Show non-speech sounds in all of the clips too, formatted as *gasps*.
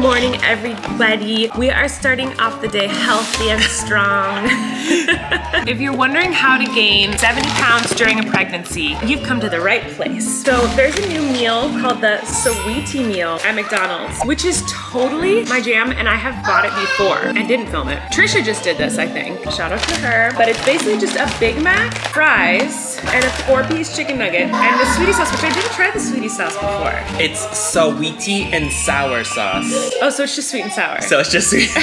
morning, everybody. We are starting off the day healthy and strong. *laughs* if you're wondering how to gain 70 pounds during a pregnancy, you've come to the right place. So there's a new meal called the Saweetie meal at McDonald's, which is totally my jam, and I have bought it before and didn't film it. Trisha just did this, I think. Shout out to her. But it's basically just a Big Mac, fries, and a four-piece chicken nugget, and the Saweetie sauce, which I didn't try the Saweetie sauce before. It's Saweetie and sour sauce. Oh, so it's just sweet and sour. So it's just sweet. *laughs*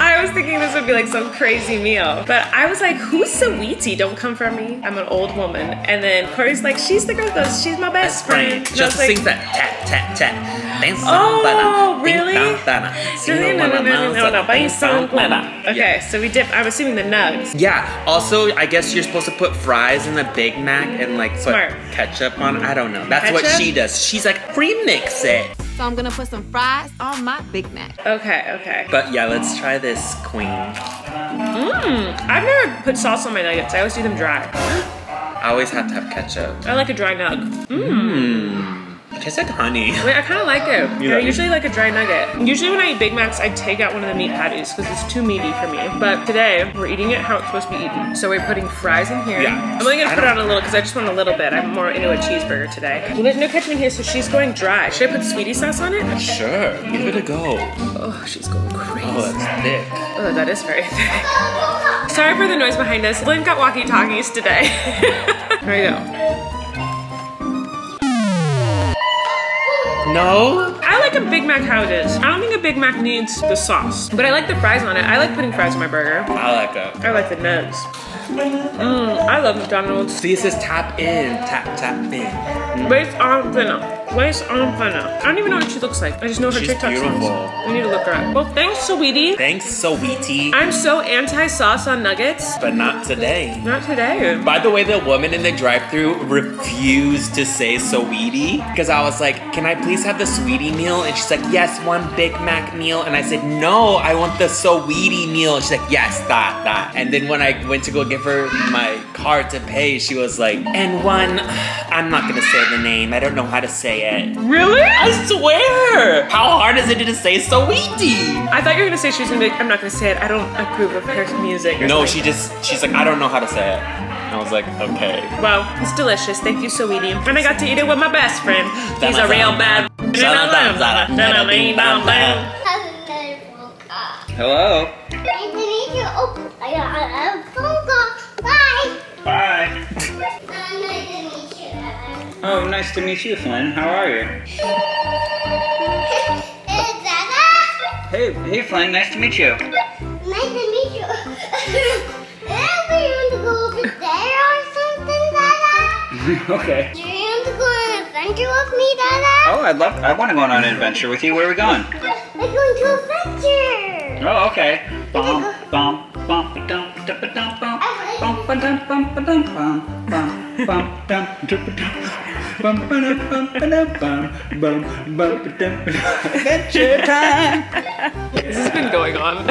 I was thinking this would be like some crazy meal. But I was like, who's Saweetie? Don't come for me. I'm an old woman. And then Kory's like, she's the girl goes, she's my best friend. I Just like, sings that tat tat tat. Dance Oh, really? No, no, no, no, no, no, no, ding, no, dana. no. Okay, so we dip, I'm assuming the nugs. Yeah. Also, I guess you're supposed to put fries in the Big Mac and like put Smart. ketchup on. it. I don't know. That's what Ketchup? she does. She's like premix it. So I'm gonna put some fries on my Big Mac. Okay, okay. But yeah, let's try this queen. Mmm, I've never put sauce on my nuggets. I always do them dry. I always have to have ketchup. I like a dry nug. Mmm. mmm. It tastes like honey. Wait, I kind of like it. You I like it? usually like a dry nugget. Usually when I eat Big Macs, I take out one of the meat patties because it's too meaty for me. But today, we're eating it how it's supposed to be eaten. So we're putting fries in here. Yeah. I'm only gonna I put it don't- on a little because I just want a little bit. I'm more into a cheeseburger today. Well, there's no ketchup in here, so she's going dry. Should I put Saweetie sauce on it? Sure. Give it a go. Oh, she's going crazy. Oh, that's thick. Oh, that is very *laughs* thick. Sorry for the noise behind us. Blaine got walkie-talkies today. *laughs* there you go. No? I like a Big Mac how it is. I don't think a Big Mac needs the sauce, but I like the fries on it. I like putting fries on my burger. I like it. I like the nugs. Mmm, I love McDonald's. See, it says tap in, tap, tap in. Waste on. Waste on Finna. I don't even know what she looks like. I just know her She's TikTok songs. beautiful. I need to look her up. Well, thanks, sweetie. Thanks, sweetie. I'm so anti-sauce on nuggets. But not today. Not today. By the way, the woman in the drive-thru refused to say Saweetie because I was like, "Can I please have the Saweetie meal?" And she's like, "Yes, one Big Mac meal." And I said, "No, I want the Saweetie meal." And she's like, "Yes, that, that." And then when I went to go give her my card to pay, she was like, "And one, *sighs* I'm not gonna say the name. I don't know how to say it." Really? I swear. How hard is it to say Saweetie? I thought you were gonna say she was gonna be like, I'm not gonna say it. I don't approve of her music. No, something. she just, she's like, I don't know how to say it. And I was like, okay. Well, it's delicious. Thank you, sweetie. And I got to eat it with my best friend. He's a real bad. Hello. Nice to *laughs* Oh, nice to meet you, Flynn. How are you? Hey, Dada. Hey, hey, Flynn. Nice to meet you. Nice to meet you. and we want to go over there or something, Dada? *laughs* okay. Do you want to go on an adventure with me, Dada? Oh, I'd love. I want to go on an adventure with you. Where are we going? We're going to adventure. Oh, okay. Bum, bum, bum, dum, Adventure time. This has been going on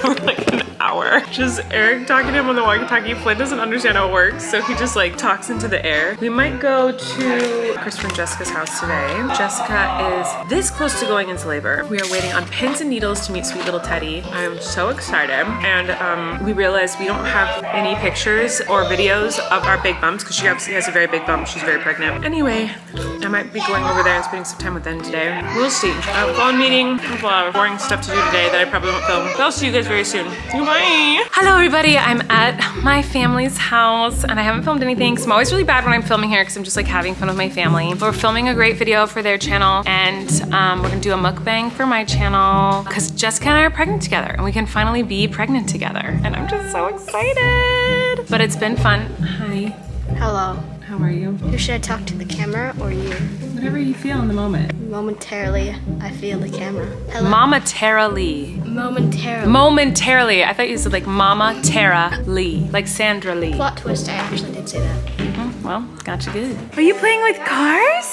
for like an hour. Just Erik talking to him on the walkie-talkie. Flynn doesn't understand how it works, so he just like talks into the air. We might go to Christopher and Jessica's house today. Jessica is this close to going into labor. We are waiting on pins and needles to meet sweet little Teddy. I am so excited. And um, we realized we don't have any pictures or videos of our big bumps because she obviously has a very big bump. She's very pregnant. Anyway, I might be going over there and spending some time with them today. We'll see. I have a phone meeting. I have a lot of boring stuff to do today that I probably won't film. But I'll see you guys very soon. Goodbye. Hello everybody. I'm at my family's house and I haven't filmed anything because I'm always really bad when I'm filming here because I'm just like having fun with my family. But we're filming a great video for their channel and um, we're gonna do a mukbang for my channel because Jessica and I are pregnant together and we can finally be pregnant together. And I'm just so excited. But it's been fun. Hi. Hello. How are you? Who should I talk to, the camera or you? Whatever you feel in the moment. Momentarily, I feel the camera. Hello. Momentarily. Momentarily. Momentarily. I thought you said like Mama Tara Lee. Like Sandra Lee. Plot twist, I actually did say that. Mm-hmm. Well, got you good. Are you playing with cars?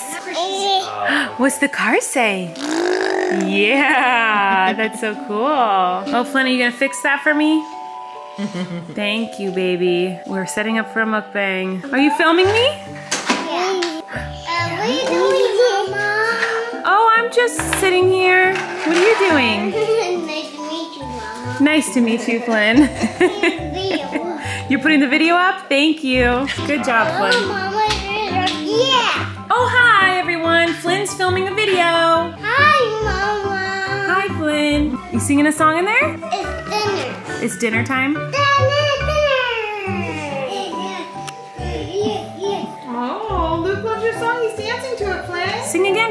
*gasps* What's the car say? Yeah, that's so cool. Oh, Flynn, are you gonna fix that for me? *laughs* Thank you, baby. We're setting up for a mukbang. Are you filming me? Oh, I'm just sitting here What are you doing? nice to meet you, Mama. Nice to meet you, Flynn. *laughs* You're putting the video up? Thank you. Good job, Flynn. Mama, yeah. Oh, hi, everyone. Flynn's filming a video. Hi, Mama. Hi, Flynn. You singing a song in there? It's dinner. It's dinner time.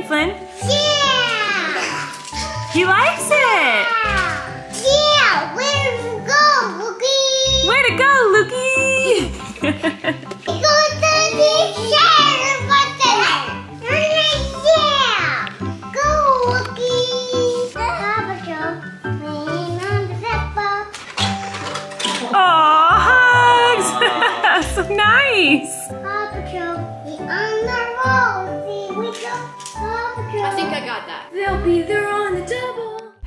Flynn. Yeah. He likes it.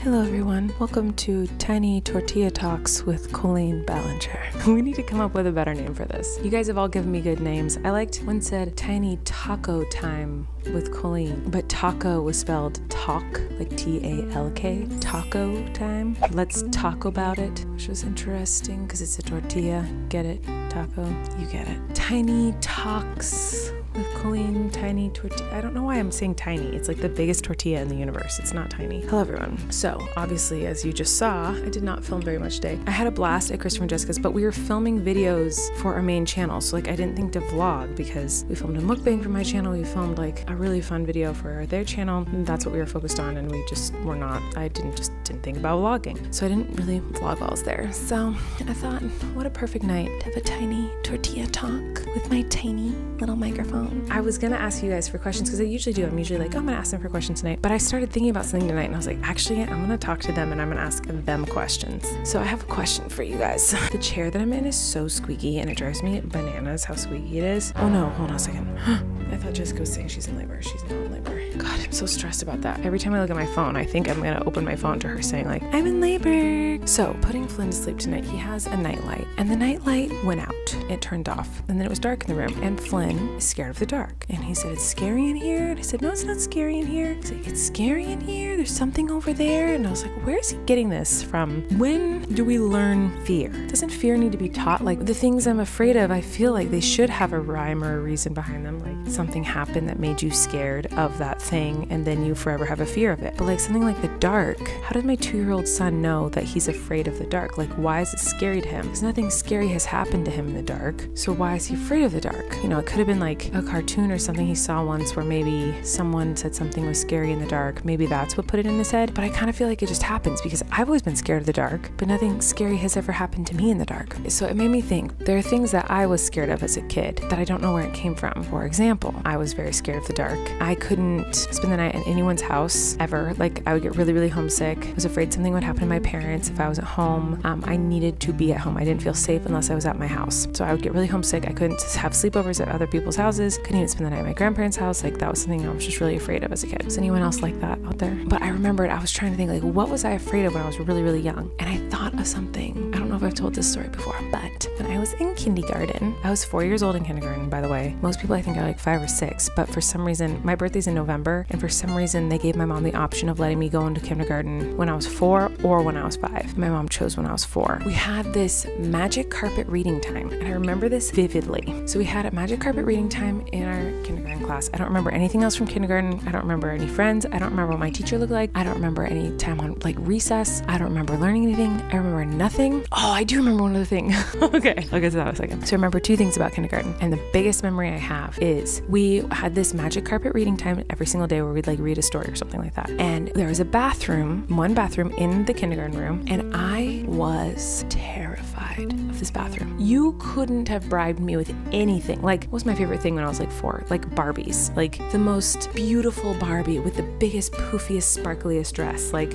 Hello, everyone. Welcome to Tiny Tortilla Talks with Colleen Ballinger. *laughs* We need to come up with a better name for this. You guys have all given me good names. I liked one said Tiny Taco Time with Colleen, but taco was spelled talk, like T A L K. Taco Time. Let's talk about it, which was interesting because it's a tortilla. Get it? Taco. You get it. Tiny Talks with Colleen, tiny tortilla. I don't know why I'm saying tiny. It's like the biggest tortilla in the universe. It's not tiny. Hello, everyone. So, obviously, as you just saw, I did not film very much today. I had a blast at Christopher and Jessica's, but we were filming videos for our main channel. So, like, I didn't think to vlog because we filmed a mukbang for my channel. We filmed like a really fun video for their channel. And that's what we were focused on. And we just were not, I didn't just didn't think about vlogging. So, I didn't really vlog while I was there. So, I thought, what a perfect night to have a tiny tortilla talk with my tiny little microphone. I was gonna ask you guys for questions because I usually do. I'm usually like, oh, I'm gonna ask them for questions tonight. But I started thinking about something tonight and I was like, actually, I'm gonna talk to them and I'm gonna ask them questions. So I have a question for you guys. *laughs* The chair that I'm in is so squeaky and it drives me bananas how squeaky it is. Oh no, hold on a second. *gasps* I thought Jessica was saying she's in labor. She's not in labor. God, I'm so stressed about that. Every time I look at my phone, I think I'm gonna open my phone to her saying, like, I'm in labor. So, putting Flynn to sleep tonight, he has a nightlight, and the nightlight went out. It turned off, and then it was dark in the room, and Flynn is scared of the dark. And he said, It's scary in here. And I said, No, it's not scary in here. He's like, It's scary in here. There's something over there. And I was like, Where is he getting this from? When do we learn fear? Doesn't fear need to be taught? Like, the things I'm afraid of, I feel like they should have a rhyme or a reason behind them. Like, something happened that made you scared of that thing, and then you forever have a fear of it. But, like, something like the dark, how does my two year old son know that he's afraid of the dark? Like, why is it scary to him? Because nothing scary has happened to him in the dark. So, why is he afraid of the dark? You know, it could have been like a cartoon or something he saw once where maybe someone said something was scary in the dark. Maybe that's what put it in his head. But I kind of feel like it just happens because I've always been scared of the dark, but nothing scary has ever happened to me in the dark. So it made me think there are things that I was scared of as a kid that I don't know where it came from. For example, I was very scared of the dark. I couldn't spend the night at anyone's house ever. Like, I would get really, really homesick. I was afraid something would happen to my parents if I was at home. Um, I needed to be at home. I didn't feel safe unless I was at my house. So I would get really homesick. I couldn't have sleepovers at other people's houses. Couldn't even spend the night at my grandparents' house. Like that was something I was just really afraid of as a kid. Was anyone else like that out there? But I remembered I was trying to think like what was I afraid of when I was really, really young? And I thought of something. I don't know if I've told this story before, but when I was in kindergarten, I was four years old in kindergarten, by the way. Most people I think are like five or six, but for some reason, my birthday's in November, and for some reason they gave my mom the option of letting me go into kindergarten when I was four or when I was five. My mom chose when I was four. We had this magic carpet reading time, and I remember this vividly. So we had a magic carpet reading time in our kindergarten class. I don't remember anything else from kindergarten. I don't remember any friends. I don't remember what my teacher looked like. I don't remember any time on like recess. I don't remember learning anything. I remember nothing. Oh, I do remember one other thing. *laughs* okay, I'll get to that in a second. So I remember two things about kindergarten, and the biggest memory I have is we had this magic carpet reading time every single day where we'd like read a story or something like that. And there was a bathroom, one bathroom in the kindergarten room, and I was terrified of this bathroom. You couldn't have bribed me with anything. Like, what was my favorite thing when I was like four? Like Barbies. Like the most beautiful Barbie with the biggest, poofiest, sparkliest dress. Like,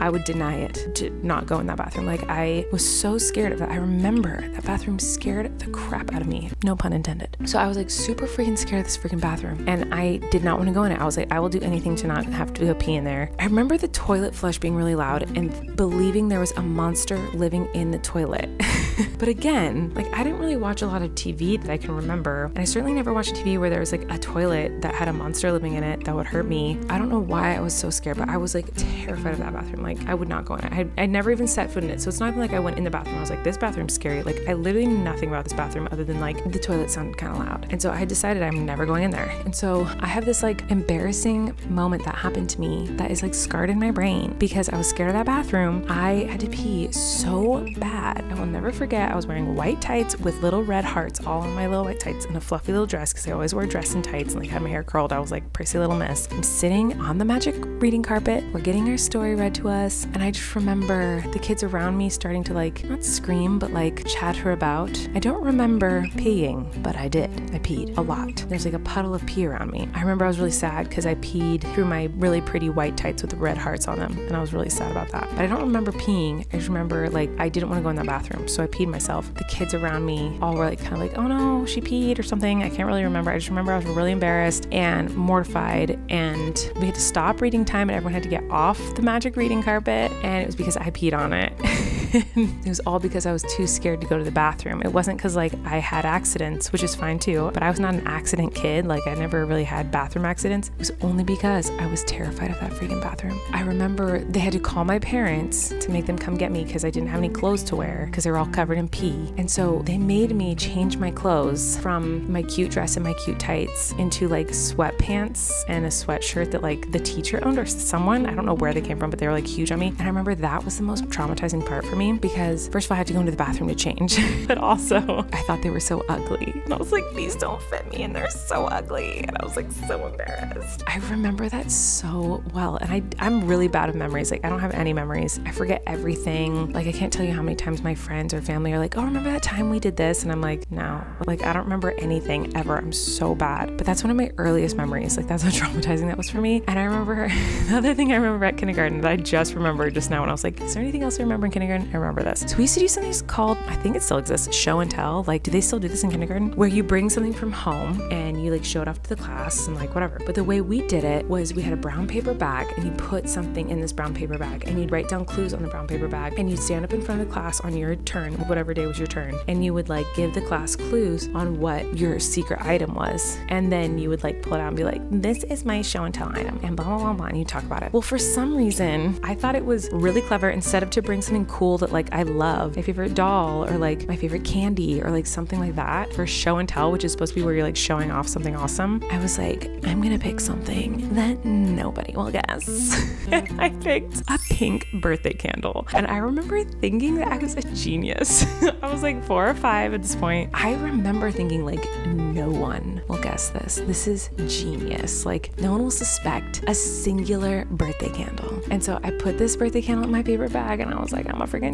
I would deny it to not go in that bathroom. Like I was so scared of it. I remember that bathroom scared the crap out of me. No pun intended. So I was like super freaking scared of this freaking bathroom. And I did not want to go in it. I was like, I will do anything to not have to go pee in there. I remember the toilet flush being really loud and believing there was a monster living in the toilet. *laughs* *laughs* but again, like I didn't really watch a lot of TV that I can remember. And I certainly never watched TV where there was like a toilet that had a monster living in it that would hurt me. I don't know why I was so scared, but I was like terrified of that bathroom. Like I would not go in it. I I never even set foot in it. So it's not even like I went in the bathroom. I was like, this bathroom's scary. Like I literally knew nothing about this bathroom other than like the toilet sounded kind of loud. And so I decided I'm never going in there. And so I have this like embarrassing moment that happened to me that is like scarred in my brain because I was scared of that bathroom. I had to pee so bad. I will never forget. I was wearing white tights with little red hearts all on my little white tights and a fluffy little dress because I always wore dress and tights and like had my hair curled. I was like prissy little miss. I'm sitting on the magic reading carpet. We're getting our story read to us. And I just remember the kids around me starting to like not scream, but like chatter about. I don't remember peeing, but I did. I peed a lot. There's like a puddle of pee around me. I remember I was really sad because I peed through my really pretty white tights with red hearts on them. And I was really sad about that. But I don't remember peeing. I just remember like I didn't want to go in that bathroom. So I peed myself. The kids around me all were like kind of like, oh no, she peed or something. I can't really remember. I just remember I was really embarrassed and mortified. And we had to stop reading time and everyone had to get off the magic reading carpet. And it was because I peed on it. *laughs* *laughs* it was all because I was too scared to go to the bathroom. It wasn't because like I had accidents, which is fine too, but I was not an accident kid. Like I never really had bathroom accidents. It was only because I was terrified of that freaking bathroom. I remember they had to call my parents to make them come get me because I didn't have any clothes to wear because they were all covered in pee. And so they made me change my clothes from my cute dress and my cute tights into like sweatpants and a sweatshirt that like the teacher owned or someone. I don't know where they came from, but they were like huge on me. And I remember that was the most traumatizing part for me because first of all, I had to go into the bathroom to change, *laughs* but also I thought they were so ugly. And I was like, these don't fit me and they're so ugly. And I was like so embarrassed. I remember that so well. And I, I'm really bad with memories. Like I don't have any memories. I forget everything. Like I can't tell you how many times my friends or family are like, oh, remember that time we did this? And I'm like, no, like I don't remember anything ever. I'm so bad. But that's one of my earliest memories. Like that's how *laughs* traumatizing that was for me. And I remember *laughs* the other thing I remember at kindergarten that I just remembered just now when I was like, is there anything else I remember in kindergarten? Remember this. So we used to do something called, I think it still exists, show and tell. Like, do they still do this in kindergarten? Where you bring something from home and you like show it off to the class and like whatever. But the way we did it was we had a brown paper bag and you put something in this brown paper bag and you'd write down clues on the brown paper bag and you'd stand up in front of the class on your turn, whatever day was your turn, and you would like give the class clues on what your secret item was. And then you would like pull it out and be like, this is my show and tell item and blah, blah, blah, blah. And you talk about it. Well, for some reason, I thought it was really clever instead of to bring something cool that like I love, my favorite doll or like my favorite candy or like something like that for show and tell, which is supposed to be where you're like showing off something awesome. I was like, I'm gonna pick something that nobody will guess. *laughs* I picked a pink birthday candle. And I remember thinking that I was a genius. *laughs* I was like four or five at this point. I remember thinking like no one will guess this. This is genius. Like no one will suspect a singular birthday candle. And so I put this birthday candle in my paper bag and I was like, I'm a freaking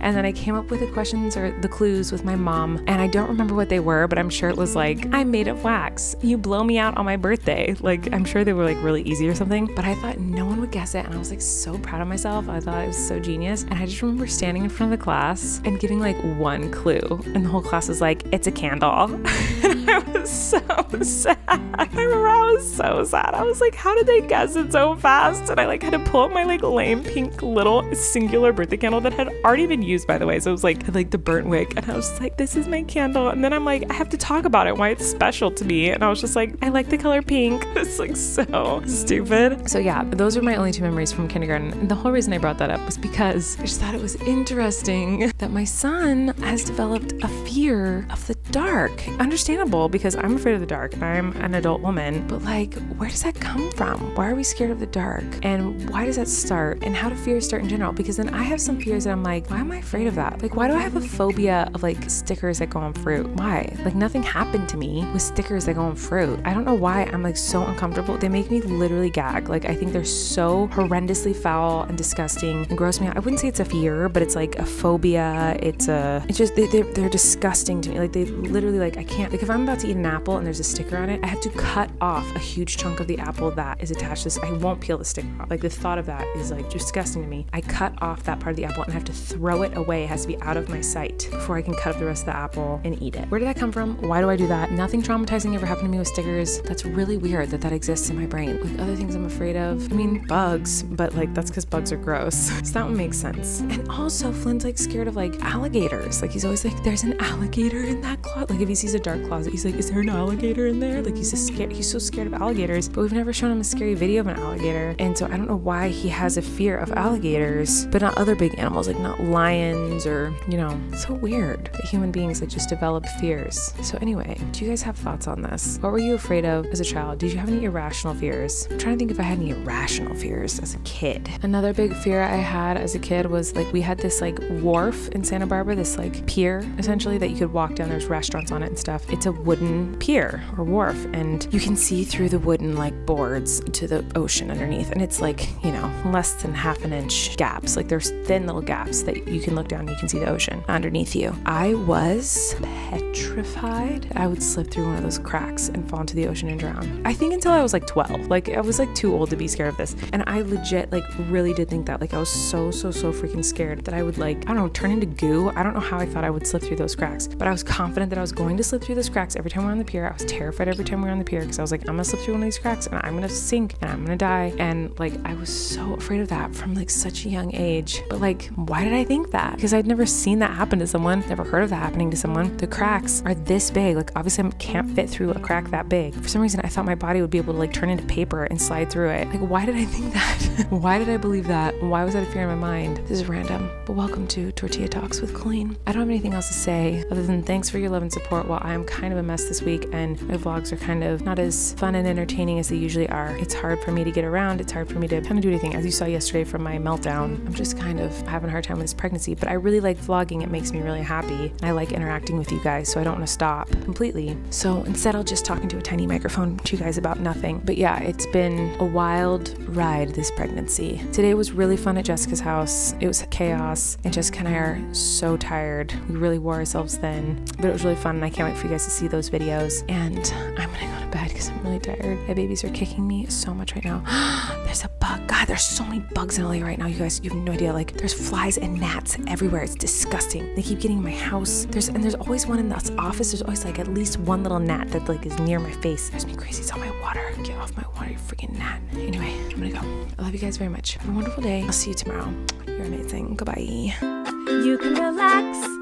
And then I came up with the questions or the clues with my mom. And I don't remember what they were, but I'm sure it was like, I'm made of wax. You blow me out on my birthday. Like I'm sure they were like really easy or something. But I thought no one would guess it. And I was like so proud of myself. I thought it was so genius. And I just remember standing in front of the class and giving like one clue. And the whole class was like, it's a candle. *laughs* and *laughs* I was so sad. I remember I was so sad. I was like, how did they guess it so fast? And I like had to pull up my like lame pink little singular birthday candle that had already been used, by the way. So it was like like the burnt wick. And I was just like, this is my candle. And then I'm like, I have to talk about it, why it's special to me. And I was just like, I like the color pink. *laughs* It's like so stupid. So yeah, those are my only two memories from kindergarten. And the whole reason I brought that up was because I just thought it was interesting that my son has developed a fear of the dark. Understandable because I'm afraid of the dark and I'm an adult woman. But like, where does that come from? Why are we scared of the dark? And why does that start? And how do fears start in general? Because then I have some fears that I'm like, why am I afraid of that? Like, why do I have a phobia of like stickers that go on fruit? Why? Like, nothing happened to me with stickers that go on fruit. I don't know why I'm like so uncomfortable. They make me literally gag. Like, I think they're so horrendously foul and disgusting and gross me out. I wouldn't say it's a fear, but it's like a phobia. It's a, it's just, they, they're, they're disgusting to me. Like, they literally, like, I can't, like, if I'm about to eat an apple and there's a sticker on it. I had to cut off a huge chunk of the apple that is attached to this. I won't peel the sticker off. Like the thought of that is like disgusting to me. I cut off that part of the apple and I have to throw it away. It has to be out of my sight before I can cut up the rest of the apple and eat it. Where did that come from? Why do I do that? Nothing traumatizing ever happened to me with stickers. That's really weird that that exists in my brain. Like other things I'm afraid of. I mean, bugs, but like that's because bugs are gross. *laughs* So that one makes sense. And also, Flynn's like scared of like alligators. Like he's always like, there's an alligator in that closet. Like if he sees a dark closet, he's like, is there an alligator in there? Like he's scared. He's so scared of alligators. But we've never shown him a scary video of an alligator. And so I don't know why he has a fear of alligators, but not other big animals, like not lions or, you know, so weird that human beings like just develop fears. So anyway, do you guys have thoughts on this? What were you afraid of as a child? Did you have any irrational fears? I'm trying to think if I had any irrational fears as a kid. Another big fear I had as a kid was like we had this like wharf in Santa Barbara, this like pier essentially that you could walk down. There's restaurants on it and stuff. It's a wooden pier or wharf, and you can see through the wooden like boards to the ocean underneath. And it's like, you know, less than half an inch gaps. Like there's thin little gaps that you can look down and you can see the ocean underneath you. I was petrified I would slip through one of those cracks and fall into the ocean and drown. I think until I was like 12. Like I was like too old to be scared of this. And I legit like really did think that. Like I was so, so, so freaking scared that I would like, I don't know, turn into goo. I don't know how I thought I would slip through those cracks, but I was confident that I was going to slip through those cracks every time we were on the pier. I was terrified every time we were on the pier because I was like, I'm gonna slip through one of these cracks and I'm gonna sink and I'm gonna die. And like I was so afraid of that from like such a young age. But like, why did I think that? Because I'd never seen that happen to someone, never heard of that happening to someone. The cracks are this big. Like obviously I can't fit through a crack that big. For some reason I thought my body would be able to like turn into paper and slide through it. Like why did I think *laughs* that? why did I believe that? Why was that a fear in my mind? This is random, but welcome to Tortilla Talks with Colleen. I don't have anything else to say other than thanks for your love and support while I am kind of a mess this week and my vlogs are kind of not as fun and entertaining as they usually are. It's hard for me to get around. It's hard for me to kind of do anything. As you saw yesterday from my meltdown, I'm just kind of having a hard time with this pregnancy, but I really like vlogging. It makes me really happy. I like interacting with you guys, so I don't want to stop completely. So instead, I'll just talk into a tiny microphone to you guys about nothing. But yeah, it's been a wild ride this pregnancy. Today was really fun at Jessica's house. It was chaos, and Jessica and I are so tired. We really wore ourselves thin, but it was really fun, and I can't wait for you guys to see those videos. And I'm gonna go to bed because I'm really tired. My babies are kicking me so much right now. *gasps* there's a bug. God, there's so many bugs in LA right now. You guys, you have no idea. Like, there's flies and gnats everywhere. It's disgusting. They keep getting in my house. There's and there's always one in the office. There's always like at least one little gnat that like is near my face. There's me crazy. It's on my water. Get off my water, you freaking gnat. Anyway, I'm gonna go. I love you guys very much. Have a wonderful day. I'll see you tomorrow. You're amazing. Goodbye. You can relax.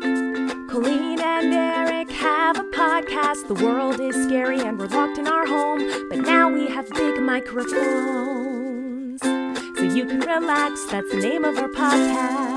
Colleen and Erik have a podcast. The world is scary and we're locked in our home. But now we have big microphones. So you can relax. That's the name of our podcast.